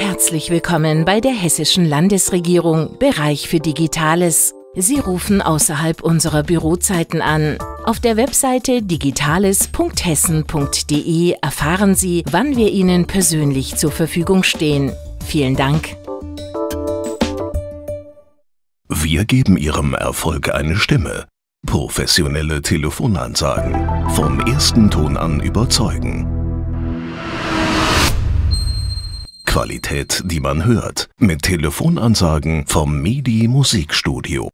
Herzlich willkommen bei der Hessischen Landesregierung, Bereich für Digitales. Sie rufen außerhalb unserer Bürozeiten an. Auf der Webseite digitales.hessen.de erfahren Sie, wann wir Ihnen persönlich zur Verfügung stehen. Vielen Dank. Wir geben Ihrem Erfolg eine Stimme. Professionelle Telefonansagen. Vom ersten Ton an überzeugen. Qualität, die man hört. Mit Telefonansagen vom MIDI Musikstudio.